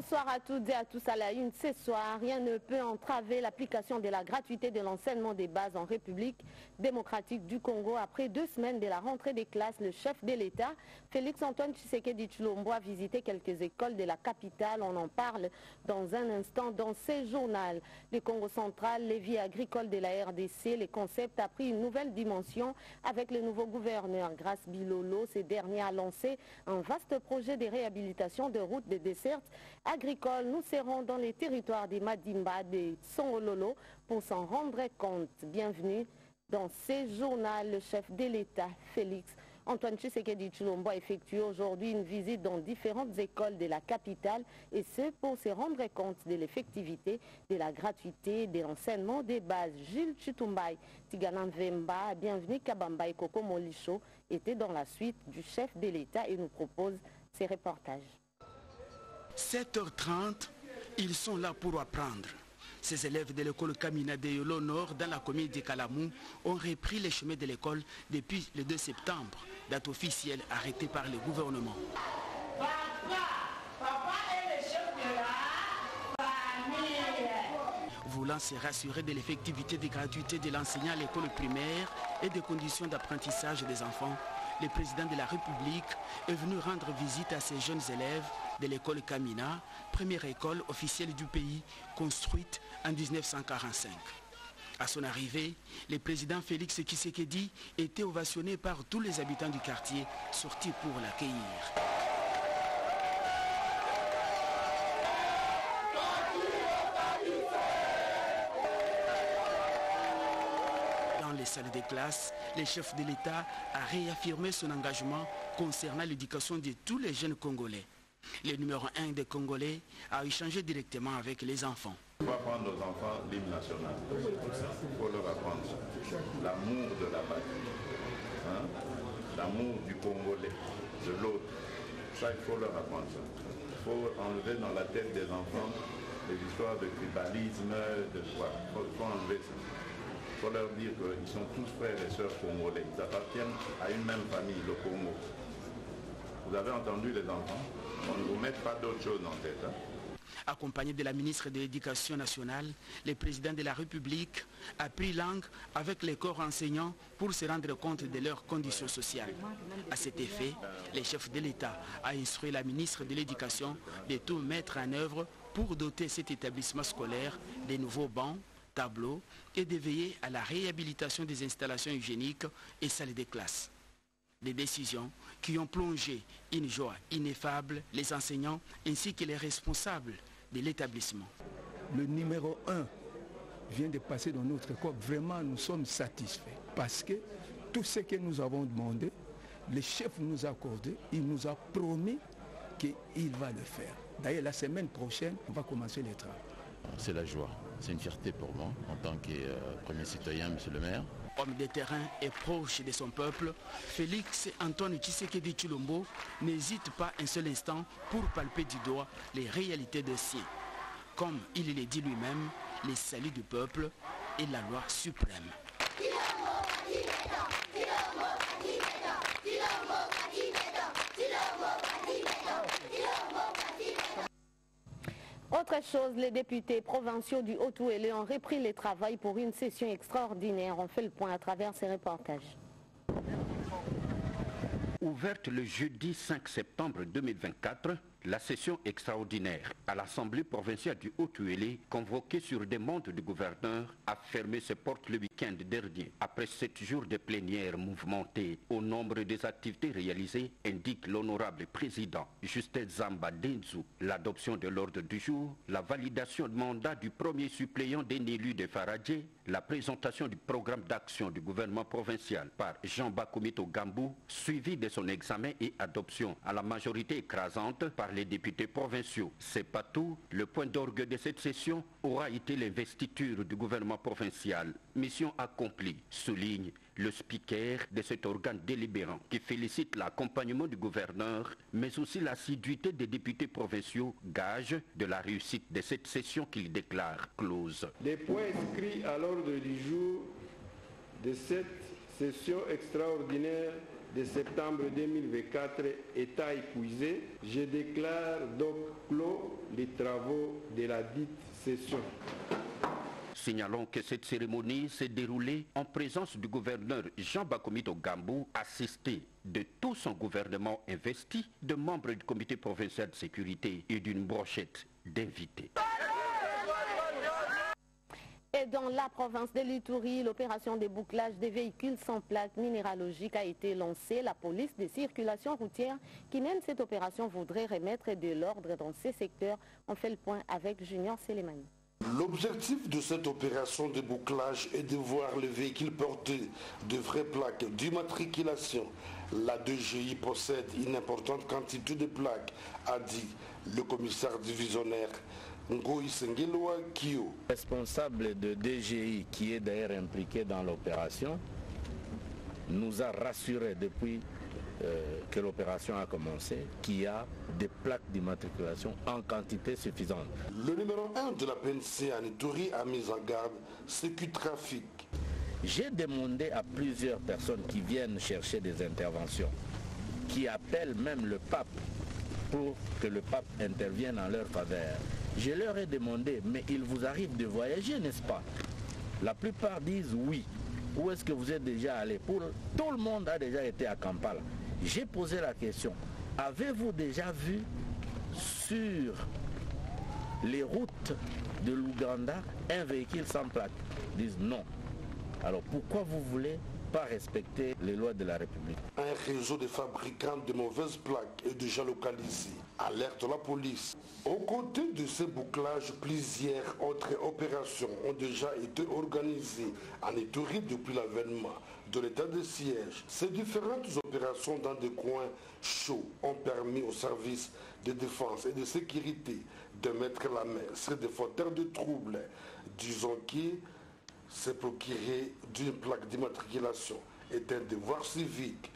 Bonsoir à toutes et à tous à la une. Ce soir, rien ne peut entraver l'application de la gratuité de l'enseignement des bases en République démocratique du Congo. Après deux semaines de la rentrée des classes, le chef de l'État, Félix-Antoine Tshisekedi Chulombo, a visité quelques écoles de la capitale. On en parle dans un instant dans ce journal. Le Congo central, les vies agricoles de la RDC, le concept a pris une nouvelle dimension avec le nouveau gouverneur Grace Bilolo. Ce dernier a lancé un vaste projet de réhabilitation de routes de dessert agricole. Nous serons dans les territoires des Madimba, des Songololo pour s'en rendre compte. Bienvenue dans ce journal. Le chef de l'État, Félix Antoine Tshisekedi Chulombo a effectué aujourd'hui une visite dans différentes écoles de la capitale et ce pour se rendre compte de l'effectivité, de la gratuité, de l'enseignement des bases. Gilles Chutumbay, Tigana Vemba, bienvenue Kabamba et Koko Molicho étaient dans la suite du chef de l'État et nous propose ces reportages. 7h30, ils sont là pour apprendre. Ces élèves de l'école Kamina de Yolo dans la commune de Kalamou ont repris les chemins de l'école depuis le 2 septembre, date officielle arrêtée par le gouvernement. Voulant se rassurer de l'effectivité des gratuités de l'enseignant à l'école primaire et des conditions d'apprentissage des enfants, le président de la République est venu rendre visite à ces jeunes élèves de l'école Kamina, première école officielle du pays construite en 1945. À son arrivée, le président Félix Tshisekedi était ovationné par tous les habitants du quartier sortis pour l'accueillir. Dans les salles de classe, le chef de l'État a réaffirmé son engagement concernant l'éducation de tous les jeunes Congolais. Le numéro 1 des Congolais a échangé directement avec les enfants. Il faut apprendre aux enfants l'hymne national. Faut leur apprendre l'amour de la patrie, hein? l'amour du Congolais, de l'autre. Ça, il faut leur apprendre ça. Il faut enlever dans la tête des enfants les histoires de tribalisme, de quoi? Il faut enlever ça. Faut leur dire qu'ils sont tous frères et sœurs congolais. Ils appartiennent à une même famille, le Congo. Vous avez entendu les enfants? On ne vous met pas d'autre chose en tête. Hein? Accompagné de la ministre de l'Éducation nationale, le président de la République a pris langue avec les corps enseignants pour se rendre compte de leurs conditions sociales. À cet effet, le chef de l'État a instruit la ministre de l'Éducation de tout mettre en œuvre pour doter cet établissement scolaire des nouveaux bancs, tableaux et de veiller à la réhabilitation des installations hygiéniques et salles de classe. Des décisions qui ont plongé une joie ineffable les enseignants ainsi que les responsables de l'établissement. Le numéro 1 vient de passer dans notre école. Vraiment, nous sommes satisfaits parce que tout ce que nous avons demandé, le chef nous a accordé, il nous a promis qu'il va le faire. D'ailleurs, la semaine prochaine, on va commencer les travaux. C'est la joie, c'est une fierté pour moi en tant que euh, premier citoyen, monsieur le maire. Homme de terrain et proche de son peuple, Félix Antoine Tshisekedi Chulombo n'hésite pas un seul instant pour palper du doigt les réalités de siens. Comme il le dit lui-même, les saluts du peuple et la loi suprême. Chose, les députés provinciaux du Haut-Ouélé ont repris les travaux pour une session extraordinaire. On fait le point à travers ces reportages. Ouverte le jeudi 5 septembre 2024, la session extraordinaire à l'Assemblée provinciale du Haut-Uélé, convoquée sur demande du gouverneur, a fermé ses portes le week-end dernier. Après sept jours de plénière mouvementée, au nombre des activités réalisées, indique l'honorable président Justin Zamba Denzu, l'adoption de l'ordre du jour, la validation de mandat du premier suppléant d'un élu de Faradje, la présentation du programme d'action du gouvernement provincial par Jean Bakoumito Gambou, suivi de son examen et adoption à la majorité écrasante par les députés provinciaux. C'est pas tout. Le point d'orgue de cette session aura été l'investiture du gouvernement provincial. Mission accomplie, souligne le speaker de cet organe délibérant, qui félicite l'accompagnement du gouverneur, mais aussi l'assiduité des députés provinciaux, gage de la réussite de cette session qu'il déclare close. Les points inscrits à l'ordre du jour de cette session extraordinaire de septembre 2024 état épuisé, je déclare donc clos les travaux de la dite session. Signalons que cette cérémonie s'est déroulée en présence du gouverneur Jean Bakomito Gambou, assisté de tout son gouvernement investi, de membres du comité provincial de sécurité et d'une brochette d'invités. Et dans la province de l'Itourie, l'opération de bouclage des véhicules sans plaque minéralogique a été lancée. La police de circulation routière qui mène cette opération voudrait remettre de l'ordre dans ces secteurs. On fait le point avec Junior Selemani. L'objectif de cette opération de bouclage est de voir les véhicules porter de vraies plaques d'immatriculation. La DGI possède une importante quantité de plaques, a dit le commissaire divisionnaire Responsable de DGI, qui est d'ailleurs impliqué dans l'opération, nous a rassuré depuis euh, que l'opération a commencé qu'il y a des plaques d'immatriculation en quantité suffisante. Le numéro 1 de la PNC à a mis en garde ce qui trafic. J'ai demandé à plusieurs personnes qui viennent chercher des interventions, qui appellent même le pape pour que le pape intervienne en leur faveur. Je leur ai demandé, mais il vous arrive de voyager, n'est-ce pas? La plupart disent oui. Où est-ce que vous êtes déjà allé? Pour, Tout le monde a déjà été à Kampala. J'ai posé la question, avez-vous déjà vu sur les routes de l'Ouganda un véhicule sans plaque? Ils disent non. Alors pourquoi vous voulez pas respecter les lois de la République? Un réseau de fabricants de mauvaises plaques est déjà localisé. Alerte la police. Aux côtés de ces bouclages, plusieurs autres opérations ont déjà été organisées en Étourie depuis l'avènement de l'état de siège. Ces différentes opérations dans des coins chauds ont permis aux services de défense et de sécurité de mettre la main sur des fauteurs de troubles, disons qui se procurer d'une plaque d'immatriculation est un devoir civique.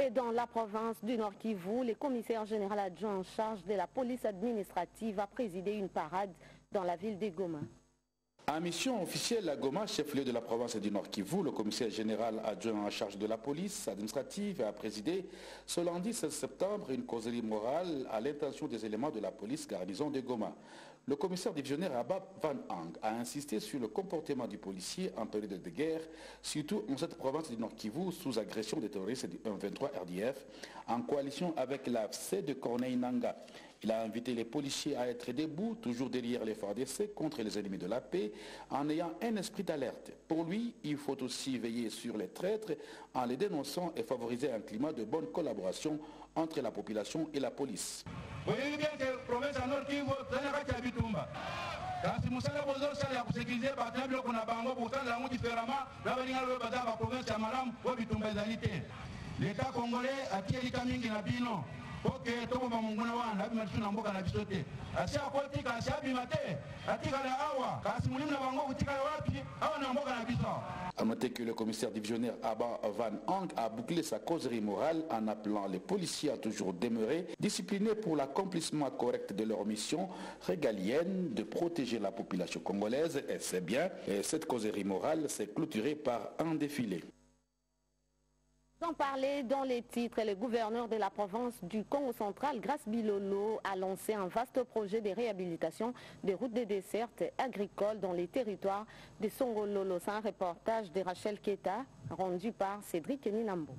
Et dans la province du Nord Kivu, le commissaire général adjoint en charge de la police administrative a présidé une parade dans la ville de Goma. En mission officielle à Goma, chef-lieu de la province du Nord Kivu, le commissaire général adjoint en charge de la police administrative a présidé ce lundi 16 septembre une causerie morale à l'intention des éléments de la police garnison de Goma. Le commissaire divisionnaire Abba Van Hang a insisté sur le comportement du policier en période de guerre, surtout en cette province du Nord Kivu sous agression des terroristes du 123 RDF, en coalition avec l'AFC de Corneille Nanga. Il a invité les policiers à être debout, toujours derrière les FARDC, contre les ennemis de la paix, en ayant un esprit d'alerte. Pour lui, il faut aussi veiller sur les traîtres en les dénonçant et favoriser un climat de bonne collaboration entre la population et la police. Oke atikala awa na noter que le commissaire divisionnaire Abba Van Hang a bouclé sa causerie morale en appelant les policiers à toujours demeurer disciplinés pour l'accomplissement correct de leur mission régalienne de protéger la population congolaise. Et c'est bien, et cette causerie morale s'est clôturée par un défilé. Sans parler dans les titres, le gouverneur de la province du Congo central, Grace Bilolo, a lancé un vaste projet de réhabilitation des routes de dessertes agricoles dans les territoires de Songololo. C'est un reportage de Rachel Keta, rendu par Cédric Ninambo.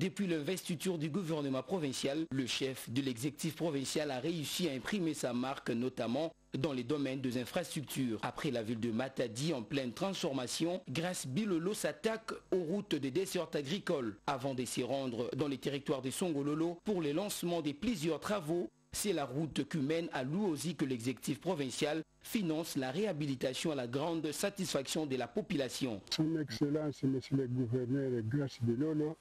Depuis l'investiture du gouvernement provincial, le chef de l'exécutif provincial a réussi à imprimer sa marque, notamment dans les domaines des infrastructures. Après la ville de Matadi en pleine transformation, Grâce Bilolo s'attaque aux routes des dessertes agricoles avant de s'y rendre dans les territoires de Songololo pour le lancement de plusieurs travaux. C'est la route qui mène à Louosi que l'exécutif provincial finance la réhabilitation à la grande satisfaction de la population. Son Excellence, Monsieur le Gouverneur Grâce Bilolo,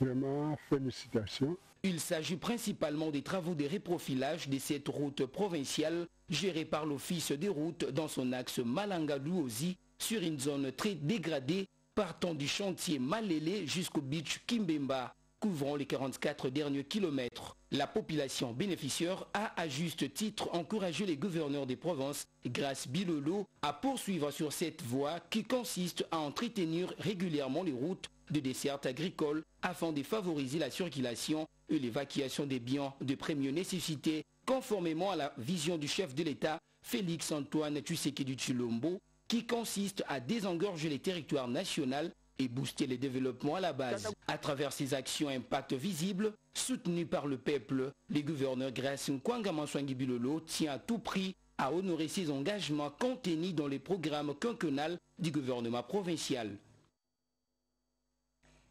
Vraiment, félicitations. Il s'agit principalement des travaux de réprofilage de cette route provinciale gérée par l'Office des routes dans son axe Malanga-Luozi sur une zone très dégradée partant du chantier Malélé jusqu'au beach Kimbemba couvrant les 44 derniers kilomètres. La population bénéficiaire a à juste titre encouragé les gouverneurs des provinces, grâce Bilolo, à poursuivre sur cette voie qui consiste à entretenir régulièrement les routes de dessertes agricoles afin de favoriser la circulation et l'évacuation des biens de première nécessité conformément à la vision du chef de l'État Félix Antoine Tshisekedi Chilombo qui consiste à désengorger les territoires nationaux et booster les développements à la base. À travers ces actions impact visibles, soutenues par le peuple, le gouverneur Grace Nkwanga Bilolo tient à tout prix à honorer ses engagements contenus dans les programmes quinquennal du gouvernement provincial.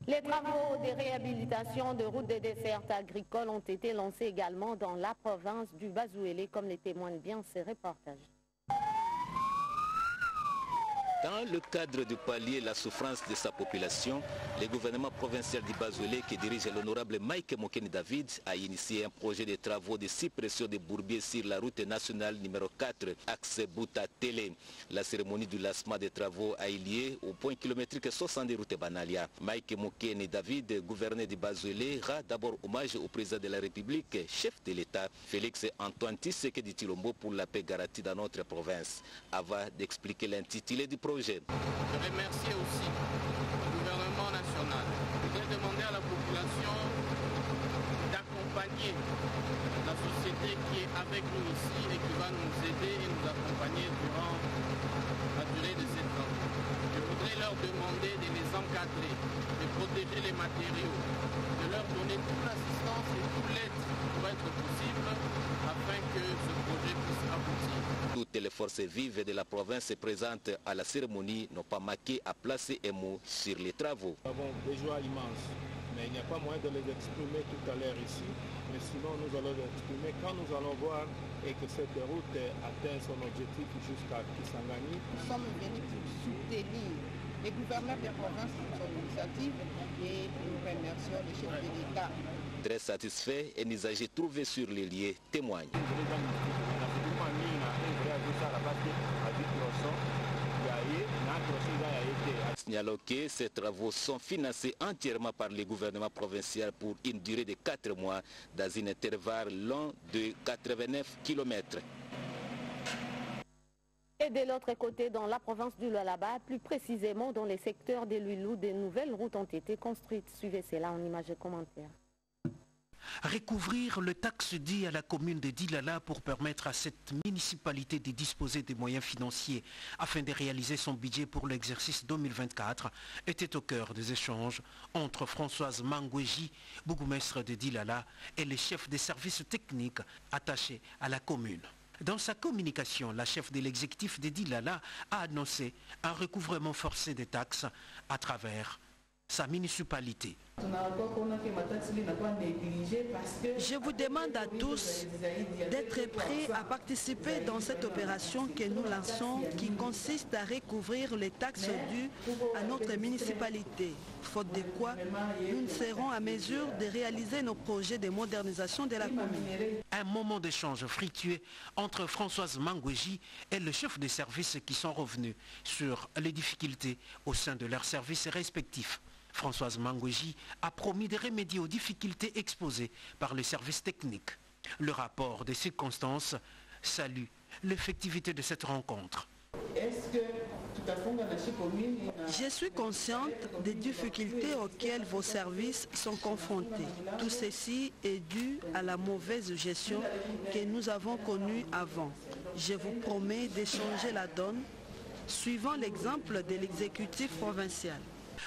Les travaux de réhabilitation de routes de dessertes agricoles ont été lancés également dans la province du Bazouélé, comme les témoignent bien ces reportages. Dans le cadre de pallier la souffrance de sa population, le gouvernement provincial d'Ibazolé, qui dirige l'honorable Mike Mokeni David, a initié un projet de travaux de suppression des bourbiers sur la route nationale numéro 4, axe Bouta-Télé. La cérémonie du lancement des travaux a eu lieu au point kilométrique 60 de route Banalia. Mike Mokeni David, gouverneur d'Ibazolé, rend d'abord hommage au président de la République, chef de l'État, Félix Antoine Tshisekedi Tilombo pour la paix garantie dans notre province. Avant d'expliquer l'intitulé du projet, je remercie aussi le gouvernement national. Je voudrais demander à la population d'accompagner la société qui est avec nous ici et qui va nous aider et nous accompagner durant la durée de cette temps. Je voudrais leur demander de les encadrer, de protéger les matériaux, de leur donner toute l'assistance et toute l'aide qui pourrait être possible afin que ce projet puisse. Toutes les forces vives de la province présentes à la cérémonie n'ont pas manqué à placer un mot sur les travaux. Nous avons des joies immenses, mais il n'y a pas moyen de les exprimer tout à l'heure ici. Mais sinon, nous allons les exprimer quand nous allons voir et que cette route atteint son objectif jusqu'à Kisangani. Nous sommes venus pour soutenir les gouverneurs des provinces pour son initiative et nous remercions le chef de l'État. Très satisfait, un usager trouvé sur les lieux témoigne. Ces travaux sont financés entièrement par le gouvernement provincial pour une durée de 4 mois dans un intervalle long de 89 km. Et de l'autre côté, dans la province du Lualaba, plus précisément dans les secteurs de l'Uilou, de nouvelles routes ont été construites. Suivez cela en images et commentaires. Recouvrir le taxe dit à la commune de Dilala pour permettre à cette municipalité de disposer des moyens financiers afin de réaliser son budget pour l'exercice 2024 était au cœur des échanges entre Françoise Mangoueji, bourgmestre de Dilala, et les chefs des services techniques attachés à la commune. Dans sa communication, la chef de l'exécutif de Dilala a annoncé un recouvrement forcé des taxes à travers sa municipalité. Je vous demande à tous d'être prêts à participer dans cette opération que nous lançons qui consiste à recouvrir les taxes dues à notre municipalité, faute de quoi nous ne serons à mesure de réaliser nos projets de modernisation de la commune. Un moment d'échange fructueux entre Françoise Mangoueji et le chef des services qui sont revenus sur les difficultés au sein de leurs services respectifs. Françoise Mangouji a promis de remédier aux difficultés exposées par les services techniques. Le rapport des circonstances salue l'effectivité de cette rencontre. Je suis consciente des difficultés auxquelles vos services sont confrontés. Tout ceci est dû à la mauvaise gestion que nous avons connue avant. Je vous promets d'échanger la donne suivant l'exemple de l'exécutif provincial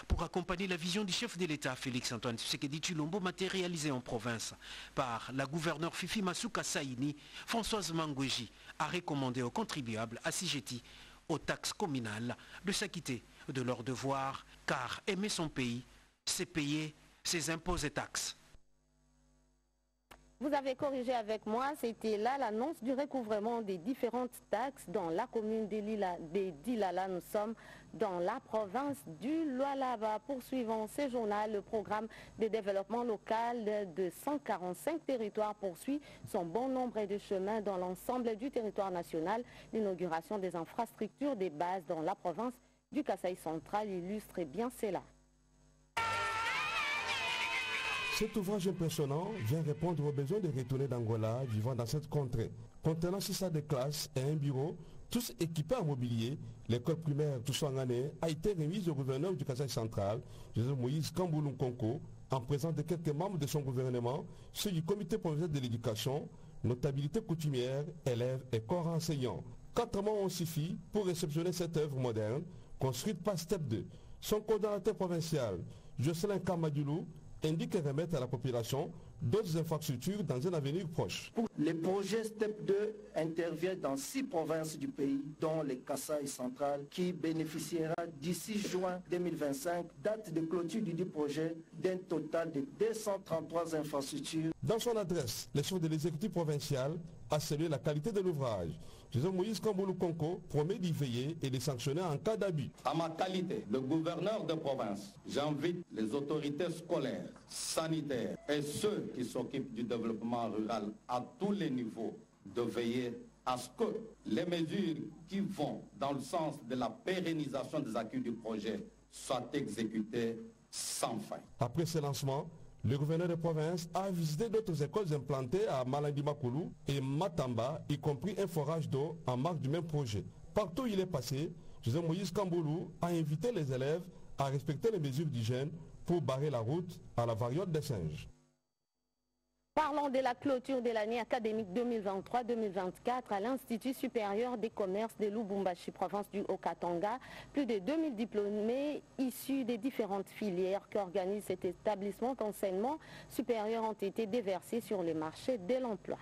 pour accompagner la vision du chef de l'État, Félix Antoine Tshisekedi Chilombo, matérialisée en province par la gouverneure Fifi Masuka Saini, Françoise Mangoueji a recommandé aux contribuables assujettis aux taxes communales de s'acquitter de leurs devoirs, car aimer son pays, c'est payer ses impôts et taxes. Vous avez corrigé avec moi, c'était là l'annonce du recouvrement des différentes taxes dans la commune d'Ilala. Nous sommes dans la province du Lualaba. Poursuivant ce journal, le programme de développement local de 145 territoires poursuit son bon nombre de chemins dans l'ensemble du territoire national. L'inauguration des infrastructures des bases dans la province du Kasaï central illustre bien cela. Cet ouvrage impressionnant vient répondre aux besoins des retournés d'Angola vivant dans cette contrée. Contenant 6 salles de classe et un bureau, tous équipés en mobilier. L'école primaire Toussouangane a été remise au gouverneur du Kazaï central, Joseph Moïse Kamboulou Konko, en présence de quelques membres de son gouvernement, ceux du comité provincial de l'éducation, notabilité coutumière, élèves et corps enseignants. Quatre mois ont suffi pour réceptionner cette œuvre moderne, construite par Step 2. Son coordonnateur provincial, Jocelyn Kamadjoulou, indique remettre à la population d'autres infrastructures dans un avenir proche. Le projet STEP 2 intervient dans six provinces du pays, dont le Kassai central, qui bénéficiera d'ici juin 2025, date de clôture du projet, d'un total de 233 infrastructures. Dans son adresse, le chef de l'exécutif provincial a salué la qualité de l'ouvrage. José Moïse Kamboulou Konko promet d'y veiller et de sanctionner en cas d'abus. À ma qualité de gouverneur de province, j'invite les autorités scolaires, sanitaires et ceux qui s'occupent du développement rural à tous les niveaux de veiller à ce que les mesures qui vont dans le sens de la pérennisation des acquis du projet soient exécutées sans fin. Après ce lancement, le gouverneur de province a visité d'autres écoles implantées à Malandimakoulou et Matamba, y compris un forage d'eau en marque du même projet. Partout où il est passé, José Moïse Kamboulou a invité les élèves à respecter les mesures d'hygiène pour barrer la route à la variole des singes. Parlons de la clôture de l'année académique 2023-2024 à l'Institut supérieur des commerces de Lubumbashi, province du Haut-Katanga. Plus de 2000 diplômés issus des différentes filières qu'organise cet établissement d'enseignement supérieur ont été déversés sur le marché de l'emploi.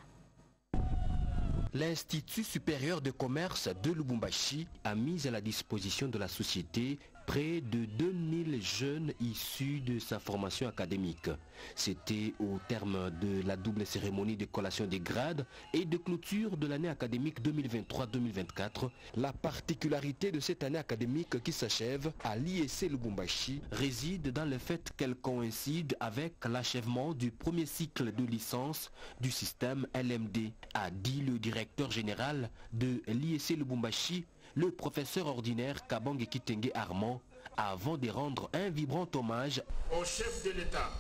L'Institut supérieur de commerce de Lubumbashi a mis à la disposition de la société près de 2000 jeunes issus de sa formation académique. C'était au terme de la double cérémonie de collation des grades et de clôture de l'année académique 2023-2024. La particularité de cette année académique qui s'achève à l'ISC Lubumbashi réside dans le fait qu'elle coïncide avec l'achèvement du premier cycle de licence du système LMD, a dit le directeur général de l'ISC Lubumbashi, le professeur ordinaire Kabang Kitenge Armand avant de rendre un vibrant hommage au chef de l'État,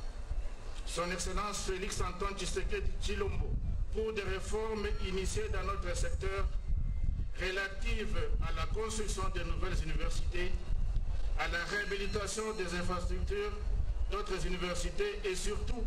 son Excellence Félix Antoine Tshisekedi Chilombo, pour des réformes initiées dans notre secteur relatives à la construction de nouvelles universités, à la réhabilitation des infrastructures d'autres universités et surtout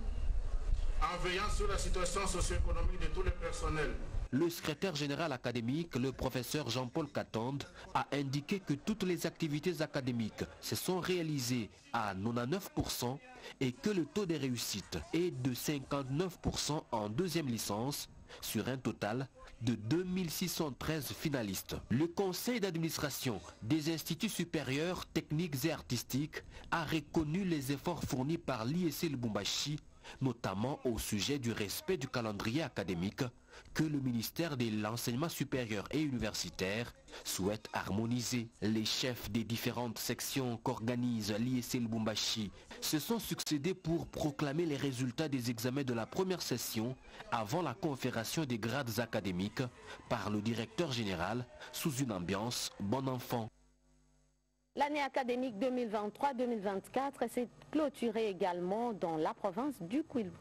en veillant sur la situation socio-économique de tous les personnels le secrétaire général académique, le professeur Jean-Paul Catande, a indiqué que toutes les activités académiques se sont réalisées à 99% et que le taux de réussite est de 59% en deuxième licence sur un total de 2613 finalistes. Le conseil d'administration des instituts supérieurs techniques et artistiques a reconnu les efforts fournis par l'ISC Lubumbashi, notamment au sujet du respect du calendrier académique que le ministère de l'Enseignement supérieur et universitaire souhaite harmoniser. Les chefs des différentes sections qu'organise l'ISC Lubumbashi se sont succédés pour proclamer les résultats des examens de la première session avant la confération des grades académiques par le directeur général sous une ambiance bon enfant. L'année académique 2023-2024 s'est clôturée également dans la province du Kwilu.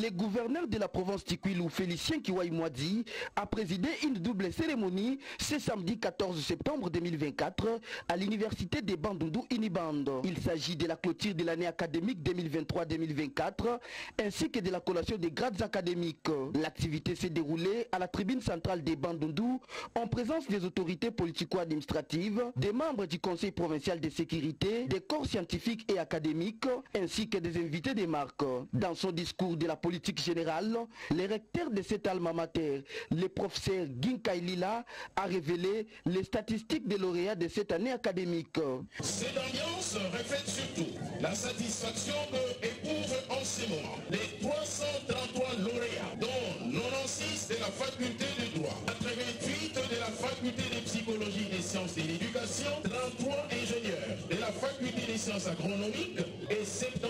Le gouverneur de la province Tikwilou, Félicien Kiwaïmouadi, a présidé une double cérémonie ce samedi 14 septembre 2024 à l'université de Bandundu Inibando. Il s'agit de la clôture de l'année académique 2023-2024 ainsi que de la collation des grades académiques. L'activité s'est déroulée à la tribune centrale de Bandundu en présence des autorités politico-administratives, des membres du conseil provincial de sécurité, des corps scientifiques et académiques ainsi que des invités des marques. Dans son discours de la générale, le recteur de cet alma mater, le professeur Ginkai Lila, a révélé les statistiques des lauréats de cette année académique. Cette ambiance reflète surtout la satisfaction que éprouvent en ce moment les 333 lauréats, dont 96 de la faculté de droit, 88 de la faculté de psychologie des sciences et l'éducation, 33 ingénieurs de la faculté des sciences agronomiques et 70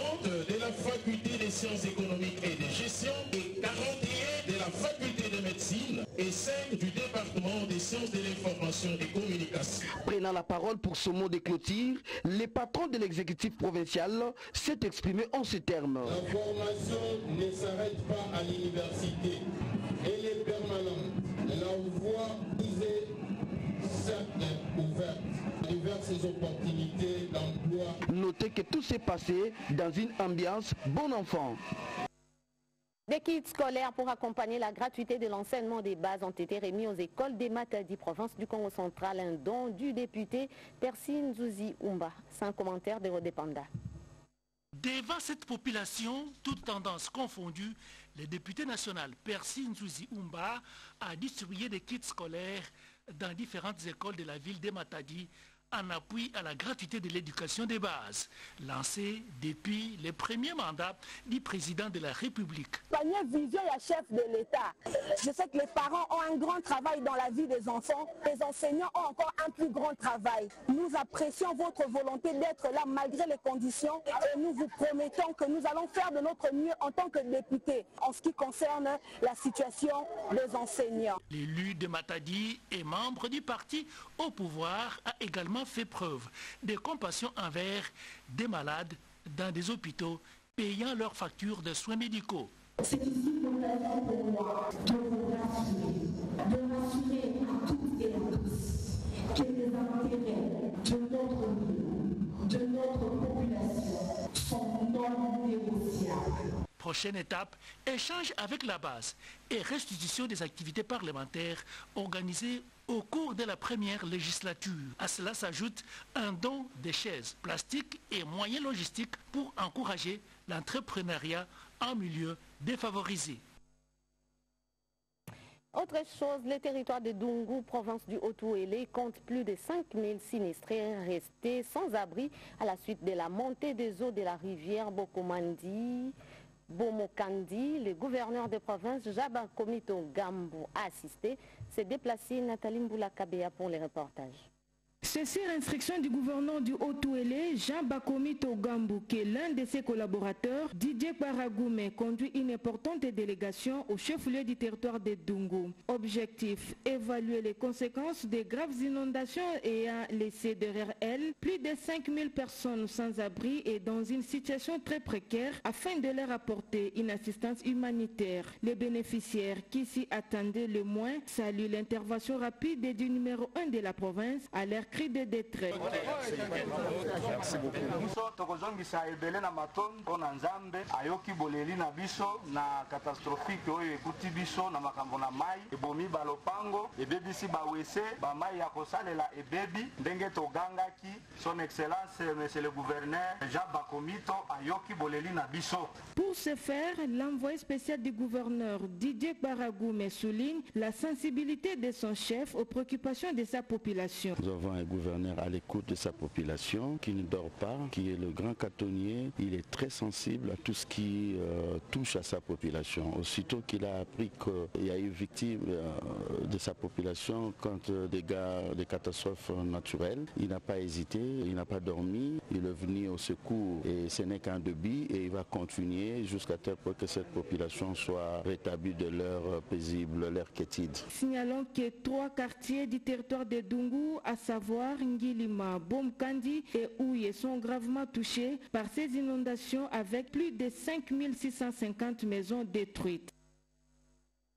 de la faculté des sciences économiques et direction de calendrier de la faculté de médecine et 5 du département des sciences de l'information et des communications. Prenant la parole pour ce mot de clôture, les patrons de l'exécutif provincial s'est exprimé en ces termes. La formation ne s'arrête pas à l'université. Elle est permanente. La voie vous est ouverte diverses opportunités d'emploi. Notez que tout s'est passé dans une ambiance bon enfant. Des kits scolaires pour accompagner la gratuité de l'enseignement des bases ont été remis aux écoles des Matadi, province du Congo central, un don du député Persine Zouzi Umba. Sans commentaire de Rodépanda. Devant cette population, toutes tendances confondues, le député national Persine Zouzi Umba a distribué des kits scolaires dans différentes écoles de la ville de Matadi en appui à la gratuité de l'éducation des bases, lancée depuis le premier mandat du président de la République. Panier chef de l'État. Je sais que les parents ont un grand travail dans la vie des enfants. Les enseignants ont encore un plus grand travail. Nous apprécions votre volonté d'être là malgré les conditions et nous vous promettons que nous allons faire de notre mieux en tant que députés en ce qui concerne la situation des enseignants. L'élu de Matadi et membre du parti au pouvoir a également fait preuve de compassion envers des malades dans des hôpitaux payant leurs factures de soins médicaux. C'est ici pour moi de vous rassurer, de rassurer à toutes et à tous que les intérêts de notre de notre population sont non négociables. Prochaine étape, échange avec la base et restitution des activités parlementaires organisées au cours de la première législature. À cela s'ajoute un don de chaises, plastiques et moyens logistiques pour encourager l'entrepreneuriat en milieu défavorisé. Autre chose, le territoire de Dungu, province du Haut-Ouélé, compte plus de 5000 sinistrés restés sans abri à la suite de la montée des eaux de la rivière Bokomandi. Bomokandi, le gouverneur de province Jaba Komito Gambo a assisté. s'est déplacé Nathalie Mboula-Kabea pour les reportages. C'est sur instruction du gouverneur du Haut-Ouélé, Jean Bakomi Togambu, que l'un de ses collaborateurs, Didier Paragoume, conduit une importante délégation au chef-lieu du territoire de Dungu. Objectif, évaluer les conséquences des graves inondations ayant laissé derrière elles plus de 5000 personnes sans abri et dans une situation très précaire afin de leur apporter une assistance humanitaire. Les bénéficiaires qui s'y attendaient le moins saluent l'intervention rapide du numéro 1 de la province à leur cri de détresse. Merci beaucoup. bamai ya kosalela ebebi ndenge togangaki son excellence monsieur le gouverneur jean bakomito ayoki boleli na biso Pour ce faire, l'envoyé spécial du gouverneur Didier Baragoume souligne la sensibilité de son chef aux préoccupations de sa population. Nous avons un gouverneur à l'écoute de sa population qui ne dort pas, qui est le grand catonnier. Il est très sensible à tout ce qui euh, touche à sa population. Aussitôt qu'il a appris qu'il y a eu victime euh, de sa population contre des, gars, des catastrophes naturelles, il n'a pas hésité, il n'a pas dormi. Il est venu au secours et ce n'est qu'un débit et il va continuer jusqu'à tel point que cette population soit rétablie de leur paisible, leur quiétude. Signalons que trois quartiers du territoire de Dungu, à savoir Ngilima, Bomkandi et Ouye, sont gravement touchés par ces inondations avec plus de 5650 maisons détruites.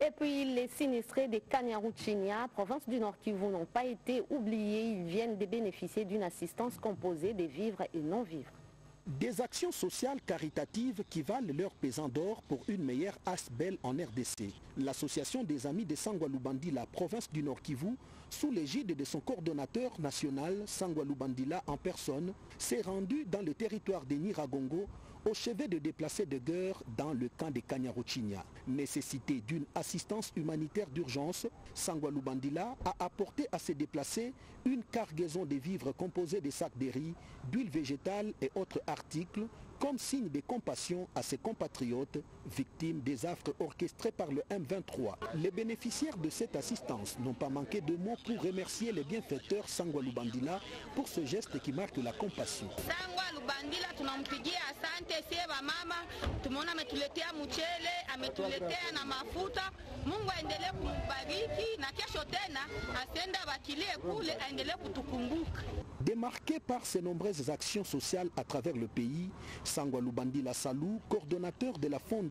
Et puis les sinistrés de Kanyaruchinia, province du Nord Kivu, n'ont pas été oubliés. Ils viennent de bénéficier d'une assistance composée des vivres et non-vivres. Des actions sociales caritatives qui valent leur pesant d'or pour une meilleure Asbel en RDC. L'association des amis de Sangwa-Lubandi, la province du Nord Kivu, sous l'égide de son coordonnateur national, Sangwa-Lubandila en personne, s'est rendue dans le territoire de Niragongo au chevet de déplacés de guerre dans le camp de Kanyaruchinya. Nécessité d'une assistance humanitaire d'urgence, Sangwa Bandila a apporté à ces déplacés une cargaison de vivres composés de sacs de riz, d'huile végétale et autres articles comme signe de compassion à ses compatriotes victimes des affres orchestrés par le M23. Les bénéficiaires de cette assistance n'ont pas manqué de mots pour remercier les bienfaiteurs Sangwa Lubandila pour ce geste qui marque la compassion. Sangwa Lubandila tunampigia asante sie mama tumeona ametuletea mchele ametuletea na mafuta Mungu aendelee kumbariki na kesho tena asiende abakilie kule aendelee kutukumbuka Démarqué par ses nombreuses actions sociales à travers le pays, Sangwa Lubandila Salou, coordonnateur de la fondation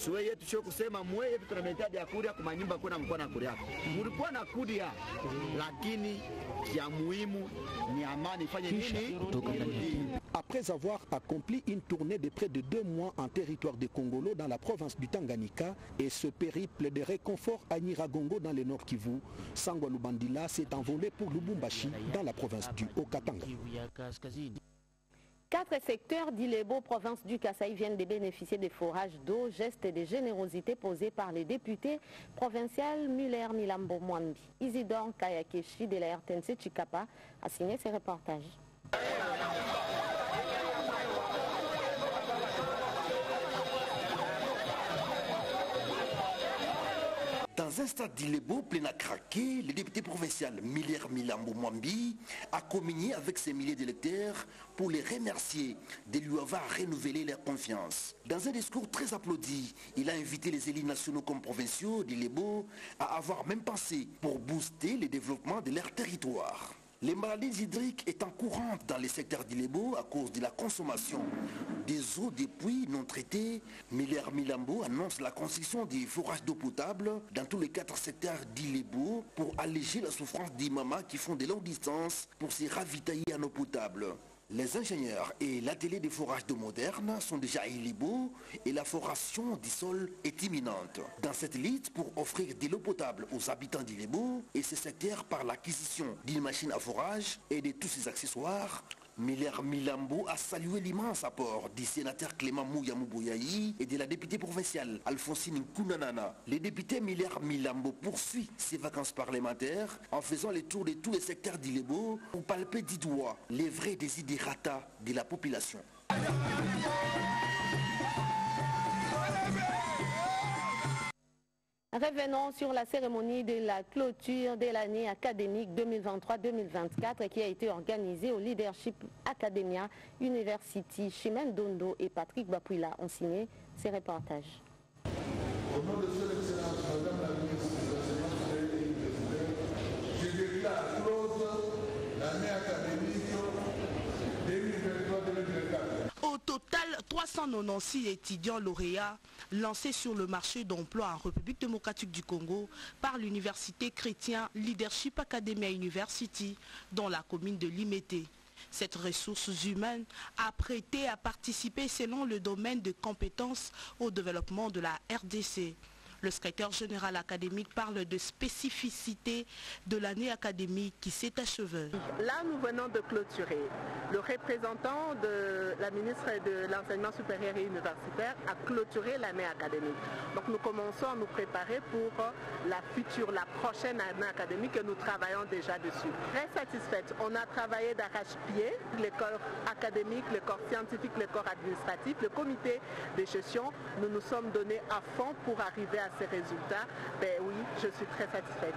suwe yetu sio kusema muwe yetu tunamletea diakuria kumanyumba kuna mkuwa na kuria mulikuwa na kuria, lakini ya muhimu ni amani ifanye nini? Après avoir accompli une tournée de près de deux mois en territoire de Congolo dans la province du Tanganyika et ce périple de réconfort à Niragongo dans le Nord Kivu, Sangwa Lubandila s'est envolé pour Lubumbashi dans la province du Haut-Katanga. Quatre secteurs d'Ilebo, province du Kasaï, viennent de bénéficier des forages d'eau, gestes de générosité posés par les députés provinciaux Muller Milambo Mwambi. Isidore Kayakeshi de la RTNC Chikapa a signé ces reportages. Dans un stade d'Ilebo plein à craquer, le député provincial Miller Milambo Mwambi a communié avec ses milliers d'électeurs pour les remercier de lui avoir renouvelé leur confiance. Dans un discours très applaudi, il a invité les élus nationaux comme provinciaux d'Ilebo à avoir même pensé pour booster le développement de leur territoire. Les maladies hydriques étant courantes dans les secteurs d'Ilebo à cause de la consommation des eaux des puits non traitées, Miller Milambo annonce la construction des forages d'eau potable dans tous les quatre secteurs d'Ilebo pour alléger la souffrance des mamas qui font de longues distances pour se ravitailler en eau potable. Les ingénieurs et l'atelier de forage d'eau moderne sont déjà à Ilebo et la foration du sol est imminente. Dans cette liste, pour offrir de l'eau potable aux habitants d'Ilebo et ce secteur par l'acquisition d'une machine à forage et de tous ses accessoires, Miller Milambo a salué l'immense apport du sénateur Clément Mouyamou et de la députée provinciale Alphonsine Kounanana. Le député Miller Milambo poursuit ses vacances parlementaires en faisant le tour de tous les secteurs d'Ilebo pour palper du doigt les vrais desiderata de la population. Revenons sur la cérémonie de la clôture de l'année académique 2023-2024 qui a été organisée au Leadership Academia University. Chimène Dondo et Patrick Bapouila ont signé ces reportages. Au nom de la ministre close l'année Au total, 396 étudiants lauréats lancés sur le marché d'emploi en République démocratique du Congo par l'université chrétien Leadership Academia University dans la commune de Limete. Cette ressource humaine a prêté à participer selon le domaine de compétences au développement de la RDC. Le secrétaire général académique parle de spécificité de l'année académique qui s'est achevée. Là, nous venons de clôturer. Le représentant de la ministre de l'Enseignement supérieur et universitaire a clôturé l'année académique. Donc nous commençons à nous préparer pour la future, la prochaine année académique et nous travaillons déjà dessus. Très satisfaite. On a travaillé d'arrache-pied, les corps académiques, les corps scientifiques, les corps administratifs, le comité de gestion. Nous nous sommes donnés à fond pour arriver à ces résultats, ben oui, je suis très satisfaite.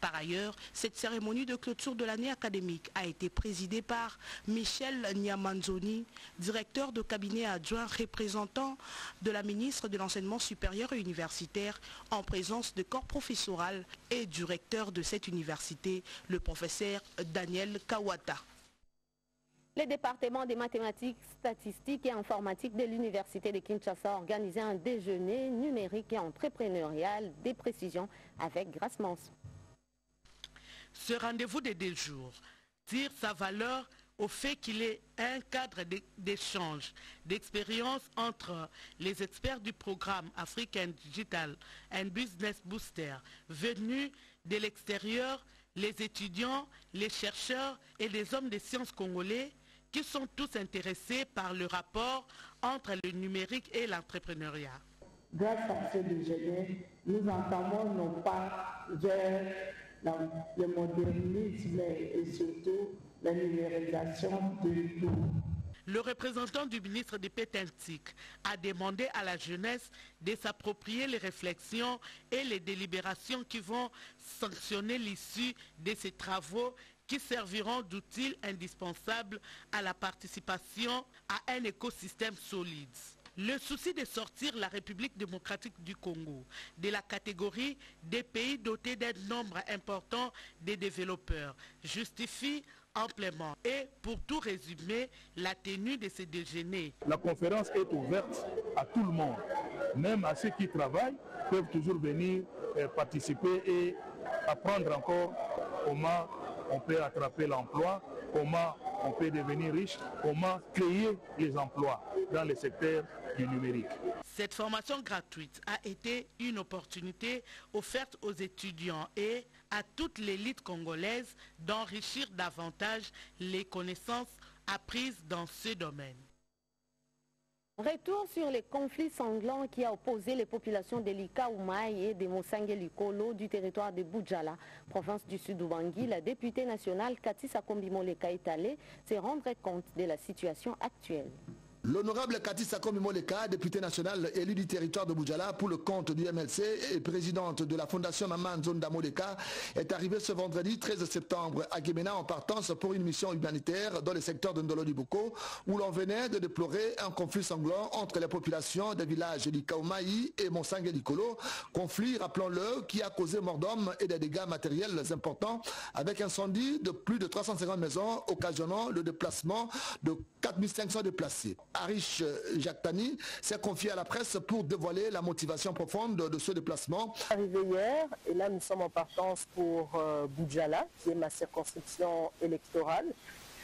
Par ailleurs, cette cérémonie de clôture de l'année académique a été présidée par Michel Niamanzoni, directeur de cabinet adjoint représentant de la ministre de l'Enseignement supérieur et universitaire en présence de corps professoral et du recteur de cette université, le professeur Daniel Kawata. Le département des mathématiques, statistiques et informatiques de l'Université de Kinshasa a organisé un déjeuner numérique et entrepreneurial des précisions avec Grace Manson. Ce rendez-vous de deux jours tire sa valeur au fait qu'il est un cadre d'échange, d'expérience entre les experts du programme African Digital and Business Booster venus de l'extérieur, les étudiants, les chercheurs et les hommes des sciences congolais qui sont tous intéressés par le rapport entre le numérique et l'entrepreneuriat. Grâce à ce déjeuner, nous entamons nos pas vers le modernisme et surtout la numérisation de tout. Le représentant du ministre de Pétentique a demandé à la jeunesse de s'approprier les réflexions et les délibérations qui vont sanctionner l'issue de ces travaux qui serviront d'outils indispensables à la participation à un écosystème solide. Le souci de sortir la République démocratique du Congo de la catégorie des pays dotés d'un nombre important de développeurs justifie amplement. Et pour tout résumer, la tenue de ces déjeuners. La conférence est ouverte à tout le monde, même à ceux qui travaillent peuvent toujours venir euh, participer et apprendre encore comment on peut attraper l'emploi, comment on peut devenir riche, comment créer les emplois dans le secteur du numérique. Cette formation gratuite a été une opportunité offerte aux étudiants et à toute l'élite congolaise d'enrichir davantage les connaissances apprises dans ce domaine. Retour sur les conflits sanglants qui a opposé les populations de Likaoumaï et de Mosangue Likolo du territoire de Boudjala, province du sud Bangui. La députée nationale Katis Sakombi Moleka est allée se rendre compte de la situation actuelle. L'honorable Cathy Sakomi Moleka, députée nationale élu du territoire de Boudjala pour le compte du MLC et présidente de la fondation Maman Zonda Moleka, est arrivée ce vendredi 13 septembre à Guémena en partance pour une mission humanitaire dans le secteur de Ndolo Boko où l'on venait de déplorer un conflit sanglant entre les populations des villages d'Ikaoumaï et Monsangue Likolo. Conflit, rappelons-le, qui a causé mort d'hommes et des dégâts matériels importants avec incendie de plus de 350 maisons occasionnant le déplacement de 4500 déplacés. Arish Jactani s'est confié à la presse pour dévoiler la motivation profonde de ce déplacement. Arrivé hier, et là nous sommes en partance pour euh, Boudjala, qui est ma circonscription électorale.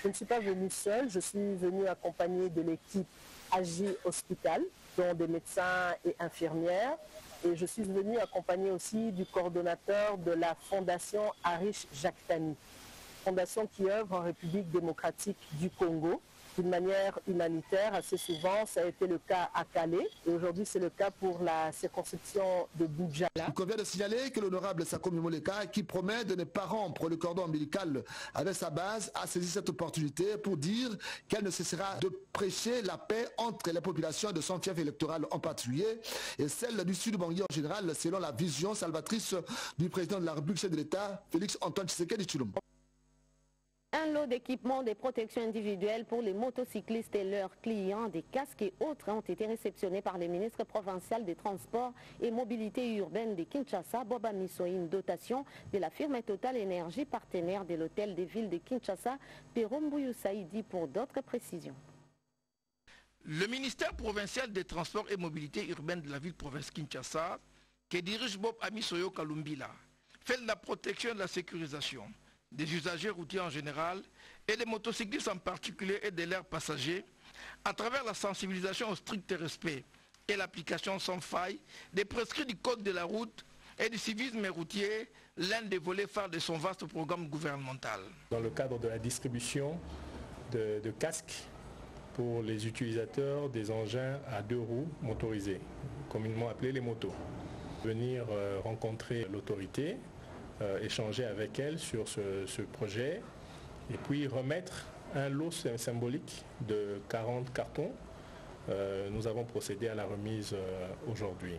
Je ne suis pas venu seul, je suis venu accompagné de l'équipe Agi Hospital, dont des médecins et infirmières. Et je suis venu accompagné aussi du coordonnateur de la fondation Arish Jactani, fondation qui œuvre en République démocratique du Congo d'une manière humanitaire. Assez souvent, ça a été le cas à Calais et aujourd'hui, c'est le cas pour la circonscription de Boudjala. Il convient de signaler que l'honorable Sakomi Moleka, qui promet de ne pas rompre le cordon ombilical avec sa base, a saisi cette opportunité pour dire qu'elle ne cessera de prêcher la paix entre les populations de son fief électoral en particulier et celle du sud Bangui en général, selon la vision salvatrice du président de la République chef de l'État, Félix Antoine Tshisekedi Chilombo. Un lot d'équipements de protection individuelle pour les motocyclistes et leurs clients, des casques et autres ont été réceptionnés par le ministre provincial des Transports et Mobilité urbaine de Kinshasa, Boba Miso, une dotation de la firme Total Énergie, partenaire de l'hôtel des villes de Kinshasa, Perombouyou Saïdi pour d'autres précisions. Le ministère provincial des Transports et Mobilité urbaine de la ville province Kinshasa, que dirige Bob Amisoyo Kalumbila, fait de la protection et de la sécurisation des usagers routiers en général et des motocyclistes en particulier et de leurs passagers à travers la sensibilisation au strict respect et l'application sans faille des prescrits du code de la route et du civisme routier, l'un des volets phares de son vaste programme gouvernemental. Dans le cadre de la distribution de, casques pour les utilisateurs des engins à deux roues motorisés, communément appelés les motos. Venir euh, rencontrer l'autorité échanger avec elle sur ce, ce, projet et puis remettre un lot symbolique de 40 cartons. Euh, nous avons procédé à la remise euh, aujourd'hui.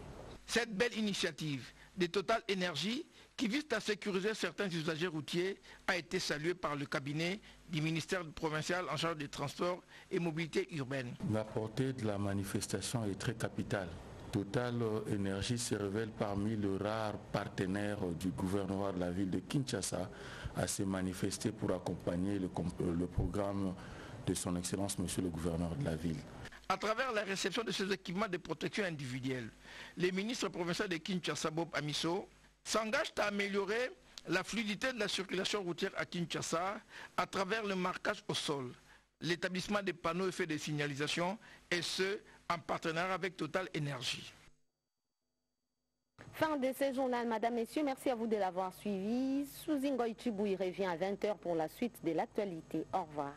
Cette belle initiative des Total Énergie qui vise à sécuriser certains usagers routiers a été saluée par le cabinet du ministère provincial en charge des transports et mobilité urbaine. La portée de la manifestation est très capitale. Total Énergie se révèle parmi les rares partenaires du gouvernement de la ville de Kinshasa à se manifester pour accompagner le, le programme de son Excellence, Monsieur le gouverneur de la ville. À travers la réception de ces équipements de protection individuelle, les ministres provinciaux de Kinshasa, Bob Amiso, s'engagent à améliorer la fluidité de la circulation routière à Kinshasa à travers le marquage au sol, l'établissement des panneaux effets de signalisation et ce, en partenariat avec Total Énergie. Fin de ce journal, Madame, Messieurs. Merci à vous de l'avoir suivi. Souzingo Ichibou revient à 20h pour la suite de l'actualité. Au revoir.